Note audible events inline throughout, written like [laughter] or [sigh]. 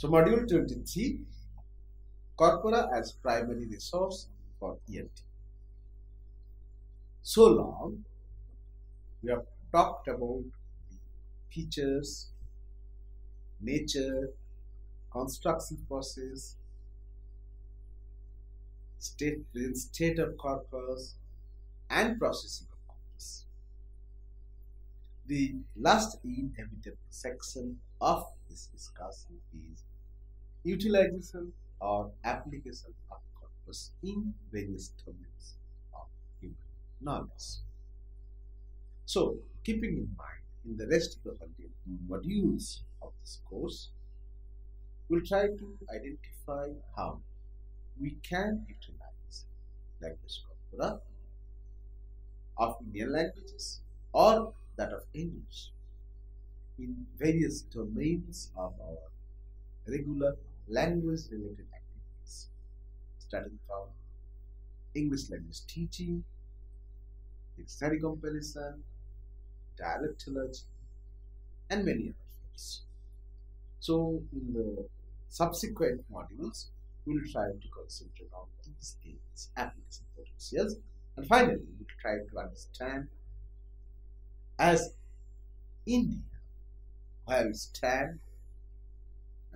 So module 23, Corpora as primary resource for ELT. So long, we have talked about features, nature, construction process, state, state of corpus, and processing of corpus. The last inevitable section of this discussion is utilization or application of corpus in various domains of human knowledge. So, keeping in mind in the rest of the modules of this course, we'll try to identify how we can utilize language corpora of Indian languages or that of English in various domains of our regular language related activities, starting from English language teaching, dictionary comparison, dialectology, and many other fields. So, in the subsequent modules, we will try to concentrate on these things, and finally, we will try to understand as India where we stand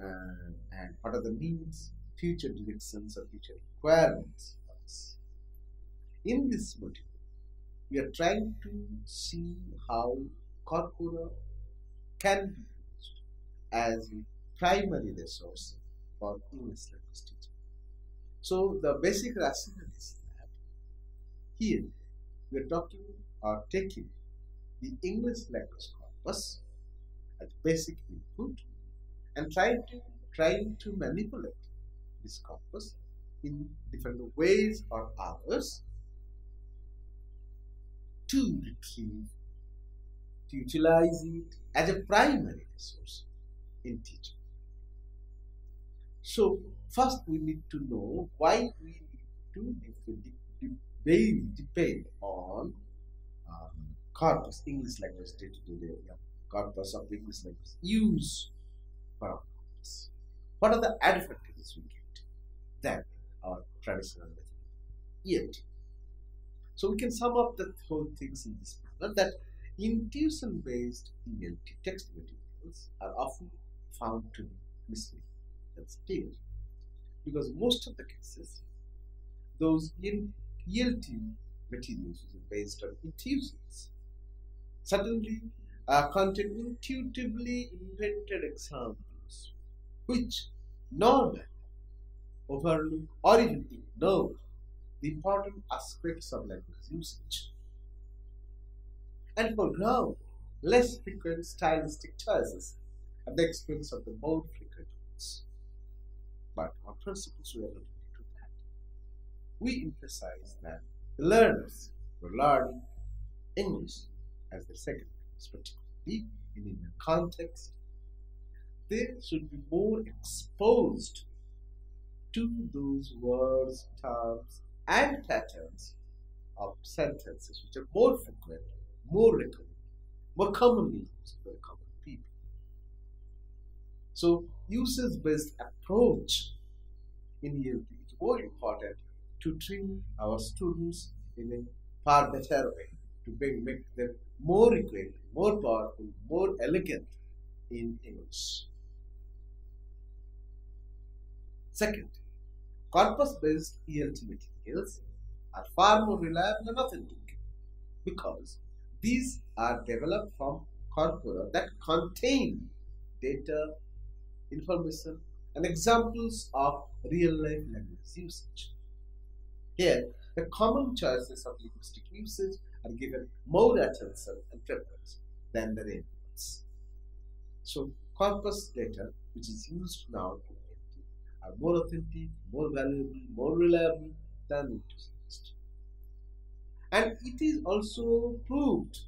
uh, and what are the needs, future directions, or future requirements us. In this module, we are trying to see how corpora can be used as a primary resource for English language teaching. So the basic rationale is that here we are talking or taking the English language corpus as basic input and trying to trying to manipulate this corpus in different ways or others to retrieve, to utilize it as a primary resource in teaching. So first we need to know why we need to depend, depend on um, corpus, English language day-to-day, yeah, corpus of English language use What are the advantages we get than our traditional method? Yet, so we can sum up the whole things in this manner that intuition-based ELT text materials are often found to be misleading. That's clear. Because most of the cases, those ELT materials which are based on intuitions suddenly uh, contain intuitively invented examples which normally overlook or even ignore the important aspects of language usage and foreground less frequent stylistic choices at the expense of the more frequent ones. But our principles were not to that. We emphasize that the learners were learning English as their second language, particularly in Indian context. They should be more exposed to those words, terms, and patterns of sentences which are more frequent, more recurrent, more commonly used by common people. So, usage-based approach in ELT is more important to train our students in a far better way to make, make them more equipped, more powerful, more elegant in English. Second, corpus-based ELT materials are far more reliable and authentic because these are developed from corpora that contain data, information, and examples of real-life language usage. Here, the common choices of linguistic usage are given more attention and preference than the ones. So, corpus data, which is used now to are more authentic, more valuable, more reliable than intuitionist. And it is also proved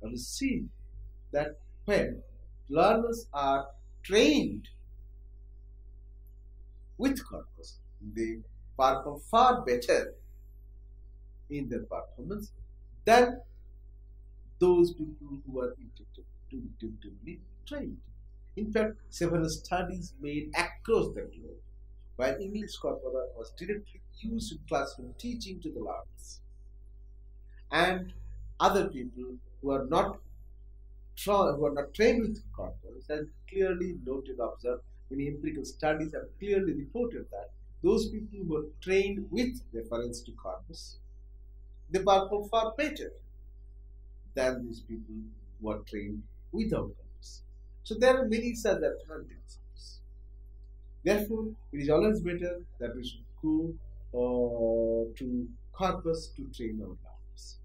or seen that when learners are trained with corpus, they perform far better in their performance than those people who are intuitively trained. In fact, several studies made across the globe where English corpora was directly used in classroom teaching to the learners. And other people who are not who are not trained with corpus have clearly noted, observed, many empirical studies have clearly reported that those people who are trained with reference to corpus, they perform far better than these people who are trained without corpus. So there are many such advantages. Therefore, it is always better that we should go uh, to corpus to train our learners.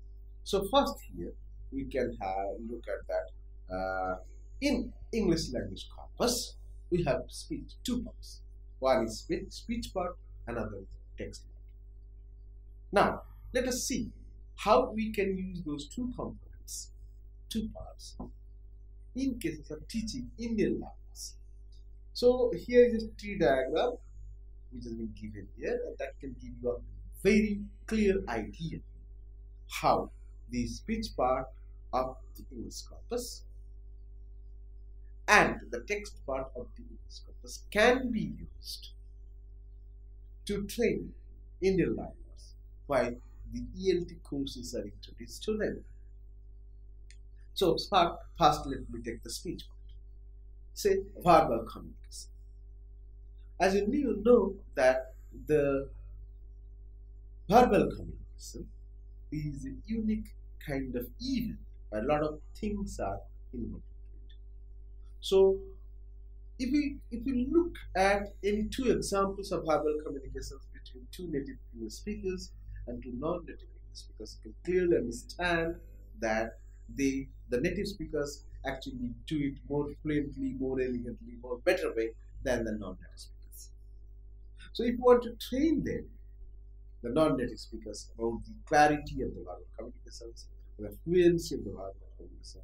So first here, we can have look at that uh, in English language corpus we have speech two parts one is speech, speech part another is text part now let us see how we can use those two components two parts in cases of teaching Indian language so here is a tree diagram which has been given here that can give you a very clear idea how the speech part of the English corpus and the text part of the English corpus can be used to train Indian learners while the ELT courses are introduced to them. So first let me take the speech part. Say verbal communication. As you know that the verbal communication is a unique kind of event where a lot of things are involved. So if we if we look at any two examples of verbal communications between two native English speakers and two non-native English speakers, you can clearly understand that the the native speakers actually do it more fluently, more elegantly, more better way than the non-native speakers. So if you want to train them, the non-native speakers about the clarity of the verbal communications, the fluency of the verbal communication,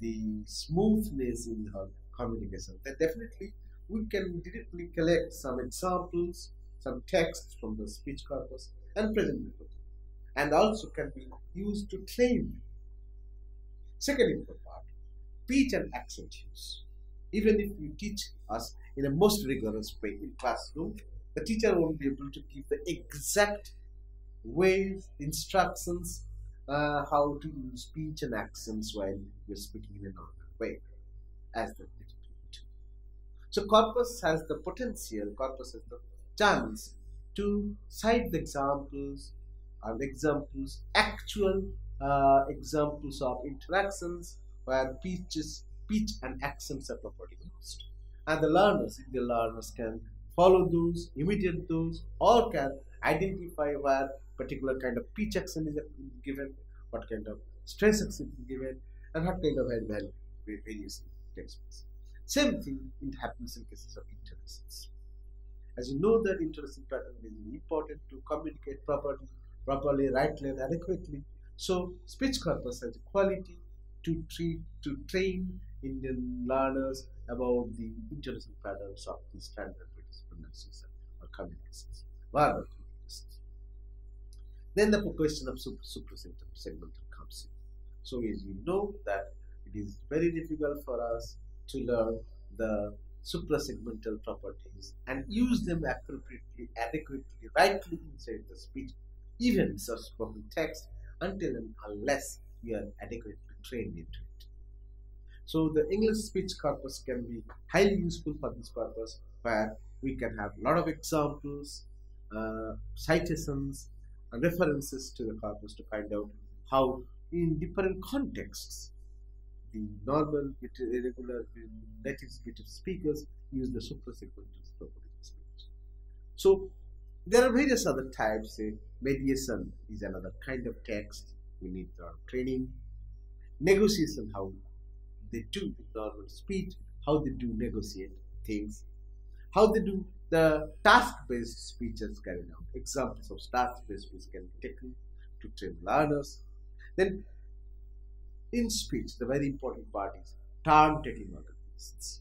the smoothness in the communication. Then definitely we can directly collect some examples, some texts from the speech corpus and present before and also can be used to train. Second important part, speech and accent use. Even if you teach us in a most rigorous way in classroom, the teacher won't be able to give the exact ways, instructions, uh, how to use speech and accents while you're speaking in a normal way, as the So corpus has the potential, corpus has the chance to cite the examples and examples, actual uh, examples of interactions where speeches, speech and accents are properly used. And the learners, if the learners can follow those, imitate those, or can identify where particular kind of pitch accent is given, what kind of stress action is given, and what kind of value various takes. Same thing it happens in cases of interactions. As you know that interaction pattern is important to communicate properly, properly, rightly, and adequately. So speech corpus has a quality to treat to train Indian learners about the interaction patterns of the standard British pronunciation or communications. Verbal then the question of suprasegmental comes in. So as you know that it is very difficult for us to learn the suprasegmental properties and use them appropriately, adequately, rightly inside the speech, even such spoken text, until and unless we are adequately trained into it. So the English speech corpus can be highly useful for this purpose, where we can have a lot of examples, uh, citations, references to the corpus to find out how in different contexts the normal irregular native native speakers use the suprasegmental property speech. So there are various other types. Say mediation is another kind of text. We need our training. Negotiation, how they do the normal speech, how they do negotiate things, how they do the task-based speeches carried out. Examples of task-based speech can be taken to train learners. Then, in speech, the very important part is turn-taking organizations.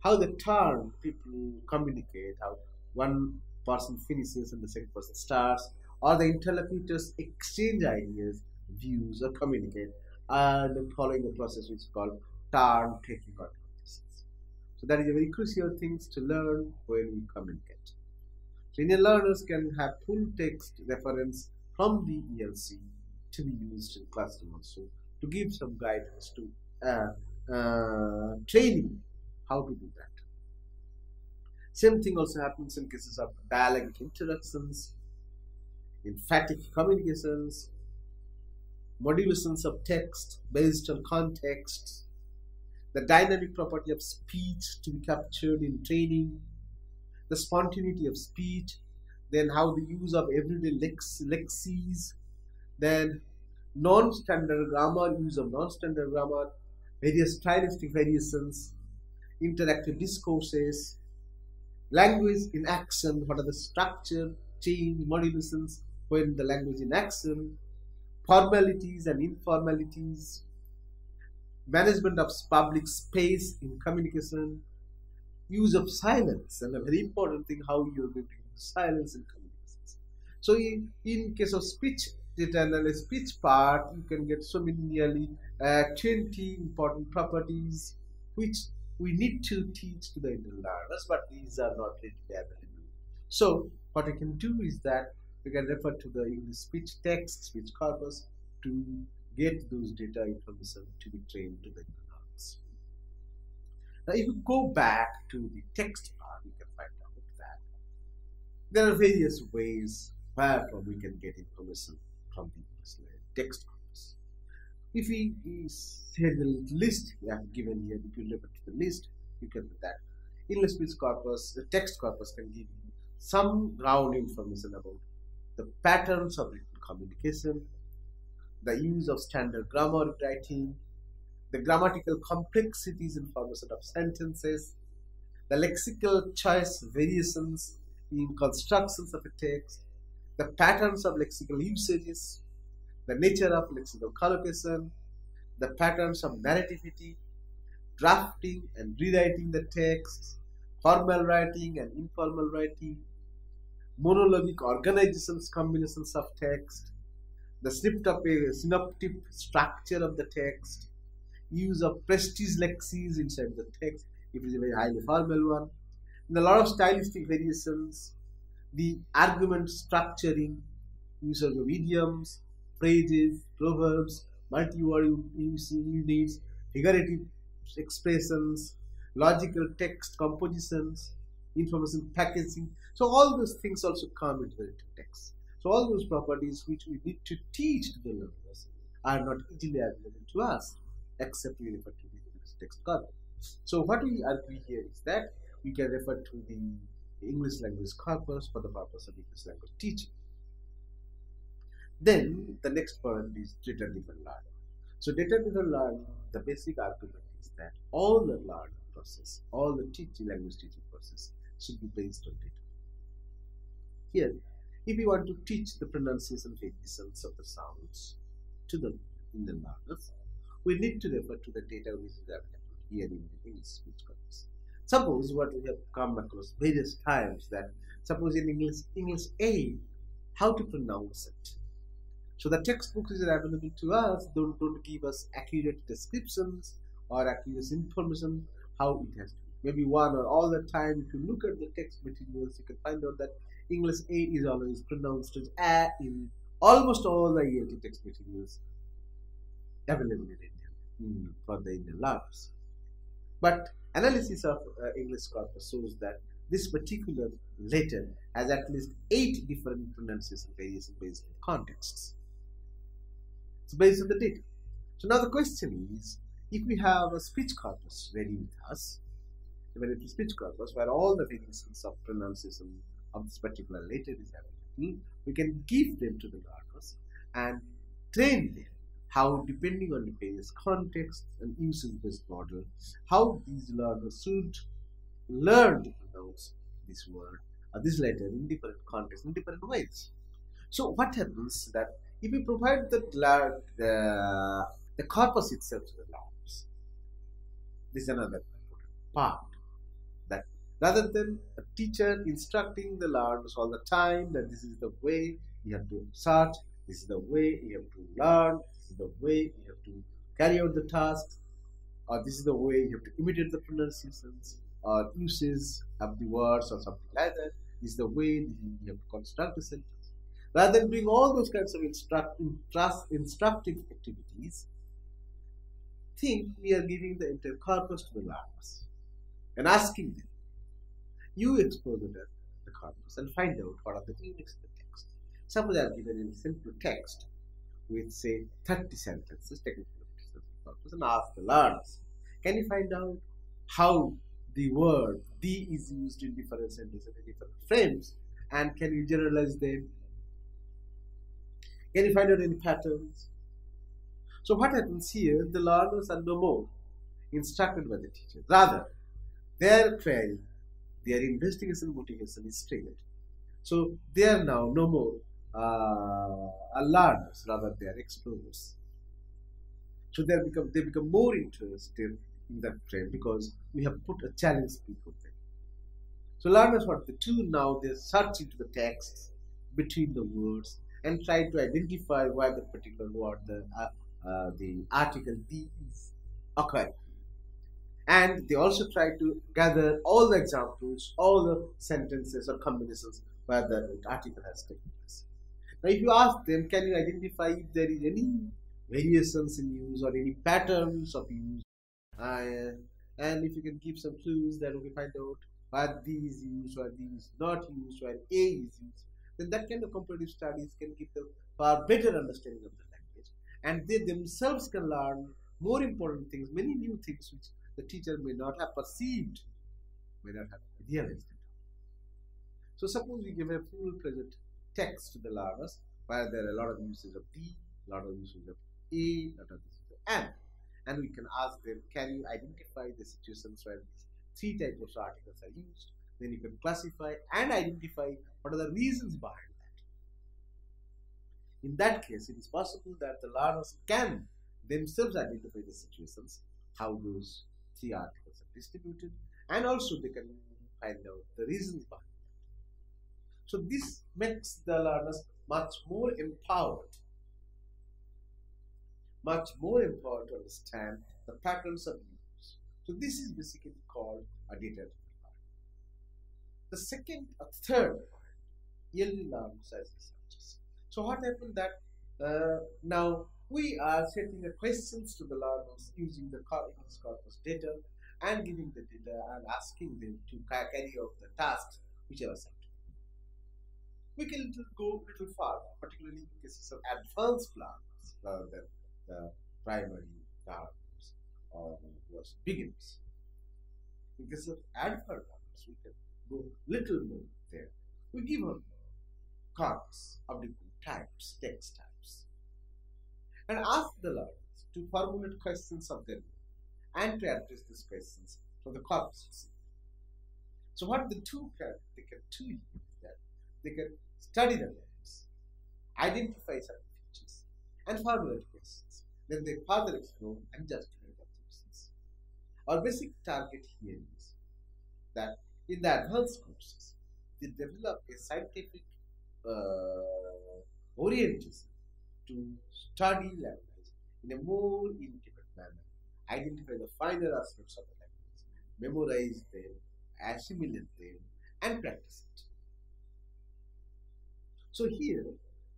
How the turn people communicate, how one person finishes and the second person starts, or the interlocutors exchange ideas, views, or communicate, and following the process which is called turn-taking organizations. So that is a very crucial things to learn when we communicate. Linear learners can have full text reference from the ELC to be used in classroom also to give some guidance to uh, uh, training how to do that. Same thing also happens in cases of dialogic interactions, emphatic communications, modulations of text based on context, the dynamic property of speech to be captured in training, the spontaneity of speech, then how the use of everyday lex lexes, then non-standard grammar, use of non-standard grammar, various stylistic variations, interactive discourses, language in action, what are the structure, change, modulations when the language in action, formalities and informalities, management of public space in communication, use of silence, and a very important thing, how you're going to use silence in communications. So in, in case of speech data analysis, speech part, you can get so many nearly uh, 20 important properties which we need to teach to the Indian learners, but these are not readily available. So what we can do is that we can refer to the English speech text, speech corpus to get those data information to be trained to the learners. Now if you go back to the text part, we can find out that there are various ways where we can get information from the text if we say the list we have given here, if you look at the list, you can put that. English speech corpus, the text corpus can give you some ground information about the patterns of written communication, the use of standard grammar writing, the grammatical complexities in formation of sentences, the lexical choice variations in constructions of a text, the patterns of lexical usages, the nature of lexical collocation, the patterns of narrativity, drafting and rewriting the text, formal writing and informal writing, monologic organizations, combinations of text, the synoptic structure of the text, use of prestige lexes inside the text if it is a very highly formal one, and a lot of stylistic variations, the argument structuring, use of idioms, phrases, proverbs, multi-word units, figurative expressions, logical text compositions, information packaging. So all those things also come into the text. So all those properties which we need to teach to the learners are not easily available to us except we refer to the text corpus. So what we argue here is that we can refer to the English language corpus for the purpose of English language teaching. Then the next point is data driven learning. So data driven learning, the basic argument is that all the learning process, all the teaching language teaching process should be based on data. Here, if we want to teach the pronunciation variations of the sounds to the Indian learners, we need to refer to the data which is available here in the English speech corpus. Suppose what we have come across various times that suppose in English English A, how to pronounce it so the textbooks that are available to us don't, don't give us accurate descriptions or accurate information how it has to be. Maybe one or all the time, if you look at the text materials, you can find out that English A is always pronounced as A in almost all the ELT text materials available in India for the Indian learners. But analysis of uh, English corpus shows that this particular letter has at least eight different pronunciation variations based on contexts. It's based on the data. So now the question is, if we have a speech corpus ready with us, a speech corpus where all the variations of pronunciation of this particular letter is available, we can give them to the learners and train them how depending on the various context and usage-based model, how these learners should learn to pronounce this word or this letter in different contexts, in different ways. So what happens that if we provide the, the, the corpus itself to the labs, this is another part that rather than a teacher instructing the learners all the time that this is the way you have to search, this is the way you have to learn, this is the way you have to carry out the tasks, or this is the way you have to imitate the pronunciations. or uses of the words or something like that is the way you have to construct the sentence. Rather than doing all those kinds of instruct, instructive activities, think we are giving the entire corpus to the learners and asking them, you explore the, the corpus and find out what are the units in the text. Suppose I have given a simple text with say 30 sentences, technical corpus, and ask the learners, can you find out how the word the is used in different sentences and different frames and can you generalize them? Can you find out any patterns? So what happens here, the learners are no more instructed by the teacher. Rather, their query, their investigation motivation is triggered. So they are now no more uh, learners, rather they are explorers. So they become they become more interested in that frame because we have put a challenge people them. So learners what they do now, they search into the text between the words and try to identify why the particular word, the, uh, uh, the article the is occurring. And they also try to gather all the examples, all the sentences or combinations where the article has taken place. Now, if you ask them, can you identify if there is any variations in use or any patterns of use uh, and if you can give some clues then we find out why these used, why these not used, why A is used, then that kind of comparative studies can give them far better understanding of the language. And they themselves can learn more important things, many new things which the teacher may not have perceived, may not have realized. So suppose we give a full present text to the learners where there are a lot of uses of D, a lot of uses of A, a lot of uses of M and we can ask them, can you identify the situations where these three types of articles are used? Then you can classify and identify what are the reasons behind that. In that case, it is possible that the learners can themselves identify the situations, how those three articles are distributed, and also they can find out the reasons behind that. So this makes the learners much more empowered much more empowered to understand the patterns of use. So this is basically called a data The second or third point, yearly learners. So what happened that uh, now we are setting the questions to the learners using the corpus corpus data and giving the data and asking them to carry out the tasks which are assigned. We can go a little farther, particularly in cases of advanced learners rather than the primary learners or beginners. In case of advanced learners, we can little more there. We give them cards of different types, text types, and ask the learners to formulate questions of their own and to address these questions from the corpus. So what the two can they can do is that they can study the names, identify certain features, and formulate questions. Then they further explore and justify the observations. Our basic target here is that in the advanced courses, they develop a scientific uh, orientation to study language in a more intimate manner, identify the finer aspects of the language, memorize them, assimilate them, and practice it. So here,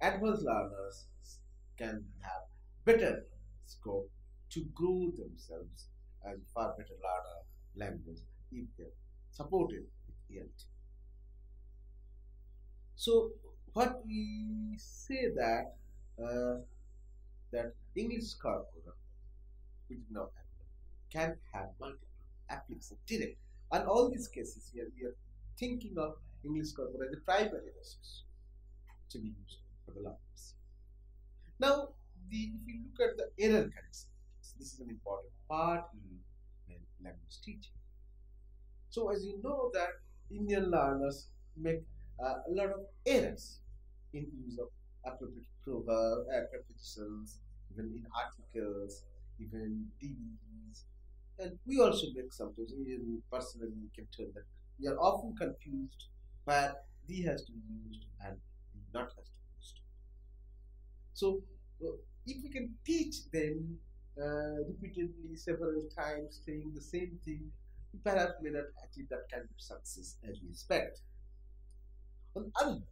advanced learners can have better scope to grow themselves as far better learner language if they're supported with ELT. So what we say that uh, that English corpora, which now can have multiple applications direct. And all these cases here we are thinking of English corpora as a primary resource to be used for the learners. Now the if you look at the error correction, this is an important part in language teaching. So as you know that Indian learners make uh, a lot of errors in use of appropriate proverb, uh, prepositions, even in articles, even DVDs. And we also make sometimes, even personally can tell that we are often confused where the has to be used and the not has to be used. So uh, if we can teach them uh, repeatedly several times saying the same thing perhaps may not achieve that kind of success as we expect. On the other hand,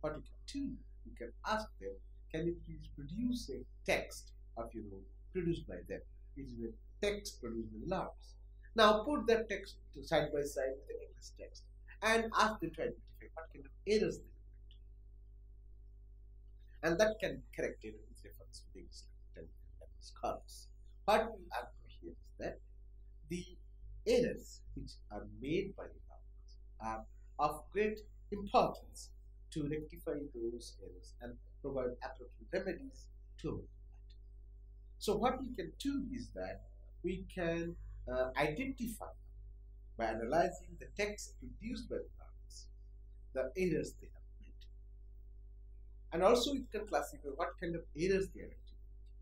what you can do, you can ask them, can you please produce a text of your own produced by them? It is a text produced by labs. Now put that text side by side with the English text and ask them to identify what kind of errors they commit. And that can be corrected with reference to the English scholars. What we argue here is that the errors which are made by the governments are of great importance to rectify those errors and provide appropriate remedies to avoid. So what we can do is that we can uh, identify by analyzing the text produced by the governments the errors they have made. And also it can classify what kind of errors they are actually making.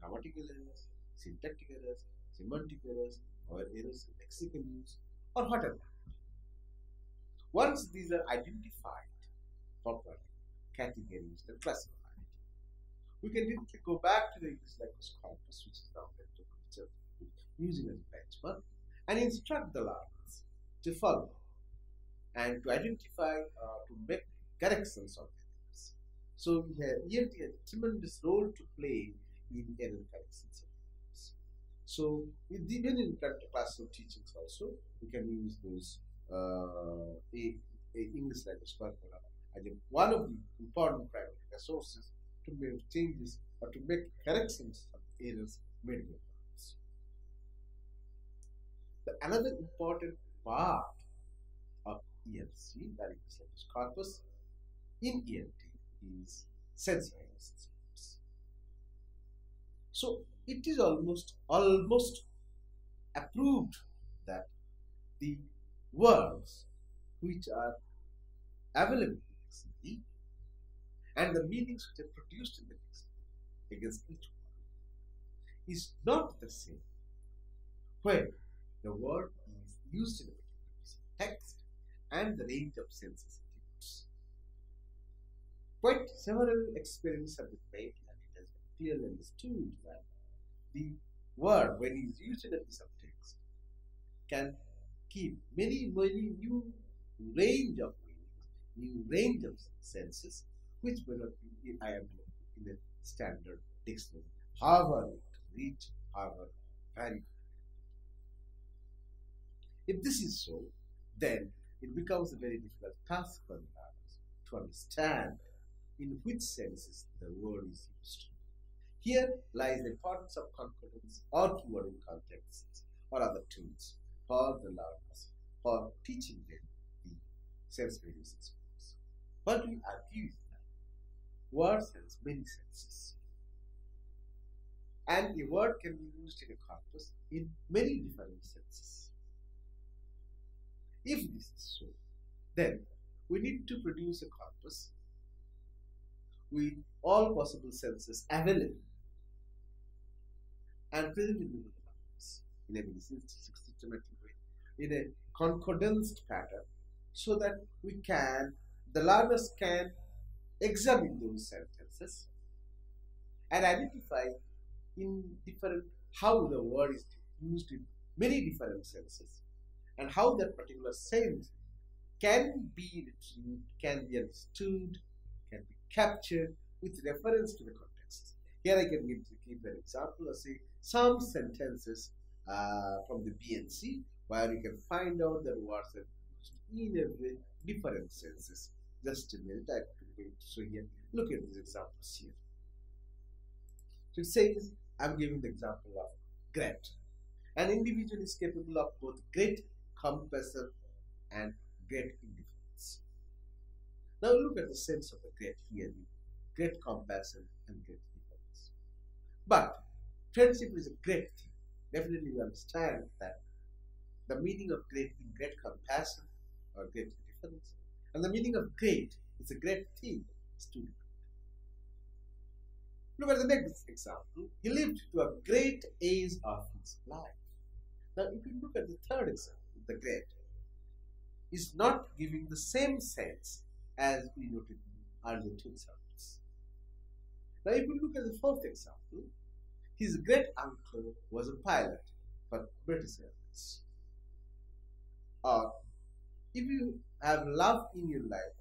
Grammatical errors, syntactic errors, semantic errors, or in lexical use, or whatever. Once these are identified properly, categorized and classified, we can directly go back to the English language corpus, which is now using as a benchmark, and instruct the learners to follow and to identify, uh, to make corrections of errors. So we have ELT has a tremendous role to play in error corrections. So even in classroom teachings also, we can use those uh, a, English language curriculum as one of the important primary resources to make changes or to make corrections of errors made by learners. The another important part of ELC, that is language corpus, in ELT is sensory. So it is almost almost approved that the words which are available in dictionary and the meanings which are produced in the dictionary against each word is not the same when the word is used in a text and the range of senses it denotes. Quite several experiments have been made and it has been clearly understood that the word when it is used in a piece of text can keep many, many new range of meanings, new range of senses, which may not be am in the standard dictionary. However, reach, however, very If this is so, then it becomes a very difficult task for the to understand in which senses the word is used. Here lies the importance of concordance or keyword contexts or other tools for the learners for teaching them the sense various expressions. What we argue that words has many senses. And a word can be used in a corpus in many different senses. If this is so, then we need to produce a corpus with all possible senses available and present in the learners in a systematic way, in a concordanced pattern, so that we can, the learners can examine those sentences and identify in different how the word is used in many different senses and how that particular sense can be retrieved, can be understood, can be captured with reference to the context. Here I can give, give an example. Let's say some sentences uh, from the BNC where you can find out that words are used in every different senses. Just a minute, I can so here. Look at these examples here. So it says, I'm giving the example of great. An individual is capable of both great compassion and great indifference. Now look at the sense of the great here, great compassion and great indifference. But friendship is a great thing. Definitely you understand that the meaning of great in great compassion or great difference. and the meaning of great is a great thing is two different. Look at the next example. He lived to a great age of his life. Now, if you look at the third example, the great, is not giving the same sense as we noted in earlier two examples. Now, if we look at the fourth example, his great uncle was a pilot for British Airways. Or if you have love in your life,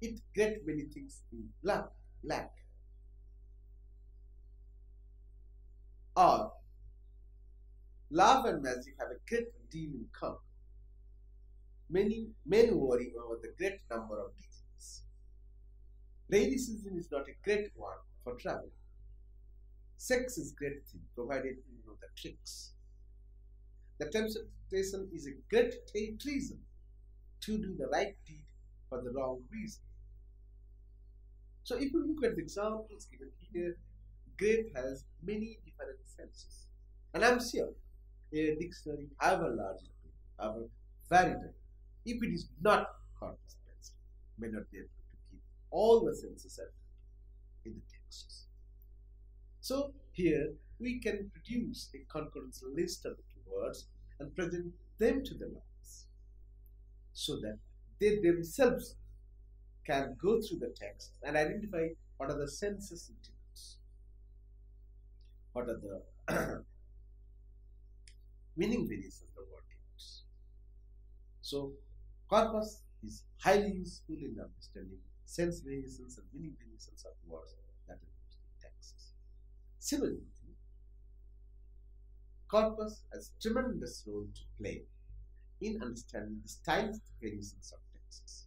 it get many things in love, lack. Or uh, love and magic have a great deal in common. Many men worry over the great number of digits. Rainy season is not a great one for travel. Sex is a great thing, provided you know the tricks. The temptation is a great treason to do the right deed for the wrong reason. So if you look at the examples given here, great has many different senses. And I'm sure a dictionary, however large be, however varied, if it is not corpus may not be able to keep all the senses in the texts. So here we can produce a concordance list of the words and present them to the learners so that they themselves can go through the text and identify what are the senses denotes, what are the [clears throat] meaning variations of the word. So corpus is highly useful in understanding sense variations and meaning variations of words Similarly, corpus has tremendous role to play in understanding the stylistic variations of texts.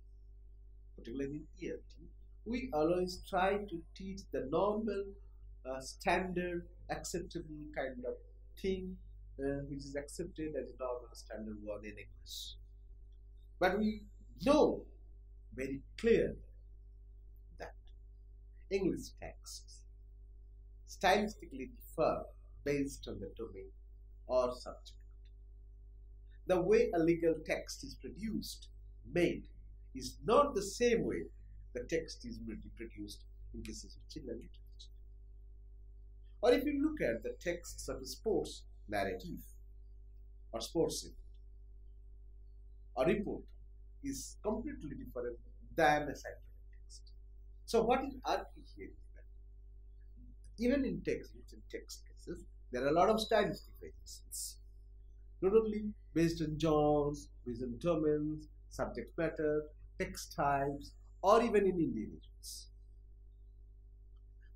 Particularly in ELT, we always try to teach the normal, uh, standard, acceptable kind of thing uh, which is accepted as a normal standard word in English. But we know very clearly that English texts stylistically differ based on the domain or subject. The way a legal text is produced, made, is not the same way the text is produced in cases of children literature. Or if you look at the texts of a sports narrative or sports event, a report is completely different than a scientific text. So what is argued here even in text, in text cases, there are a lot of stylistic variations. Not only based on genres, based on domains, subject matter, text types, or even in individuals.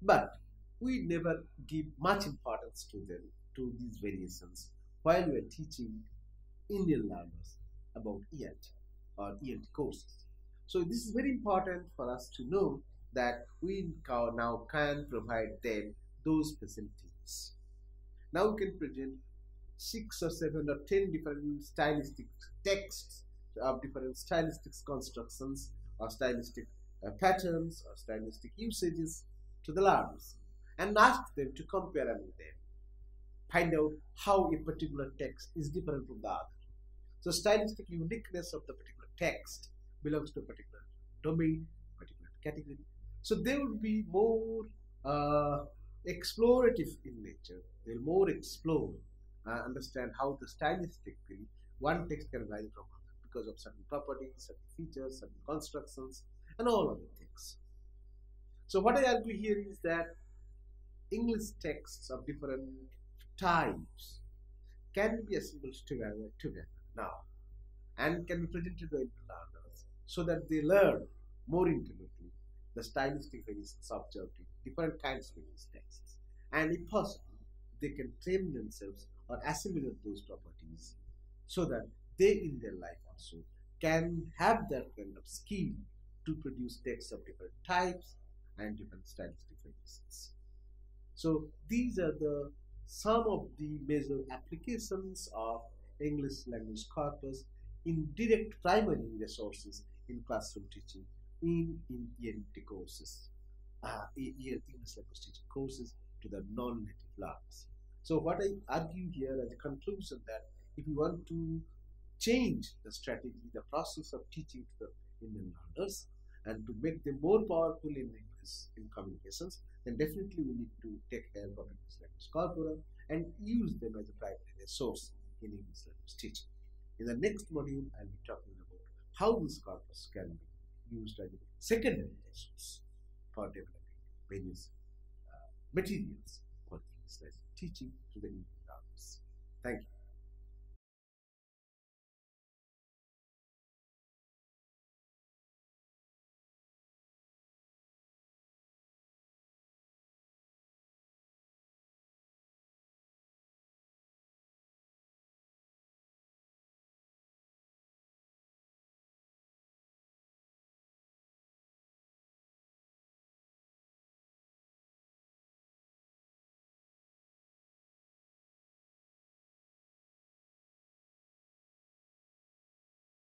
But we never give much importance to them, to these variations, while we are teaching Indian learners about ELT or ELT courses. So this is very important for us to know that we now can provide them those facilities. Now we can present six or seven or ten different stylistic texts of different stylistic constructions or stylistic uh, patterns or stylistic usages to the learners and ask them to compare among them. Find out how a particular text is different from the other. So stylistic uniqueness of the particular text belongs to a particular domain, particular category. So they would be more uh, explorative in nature. They'll more explore, uh, understand how the stylistically one text can vary from another because of certain properties, certain features, certain constructions, and all other things. So what I argue here is that English texts of different types can be assembled together, together now and can be presented to learners so that they learn more intimately the stylistic variations observed different kinds of English texts. And if possible, they can train themselves or assimilate those properties so that they in their life also can have that kind of skill to produce texts of different types and different stylistic variations. So these are the some of the major applications of English language corpus in direct primary resources in classroom teaching in, in ELT courses, uh, English language courses to the non-native learners. So what I argue here as a conclusion that if you want to change the strategy, the process of teaching to the Indian learners and to make them more powerful in English in communications, then definitely we need to take care of English language corpora and use them as a primary resource in English language teaching. In the next module, I'll be talking about how this corpus can be used as a secondary resource for developing various uh, materials for English language teaching to the Indian. Thank you.